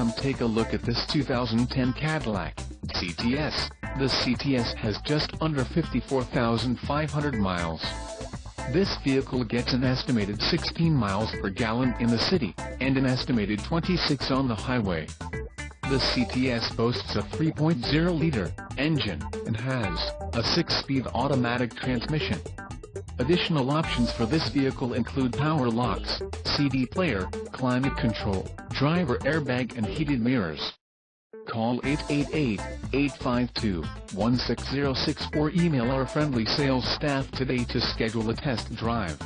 come take a look at this 2010 Cadillac CTS. The CTS has just under 54,500 miles. This vehicle gets an estimated 16 miles per gallon in the city, and an estimated 26 on the highway. The CTS boasts a 3.0-liter engine, and has a 6-speed automatic transmission. Additional options for this vehicle include power locks, CD player, climate control, driver airbag and heated mirrors. Call 888-852-1606 or email our friendly sales staff today to schedule a test drive.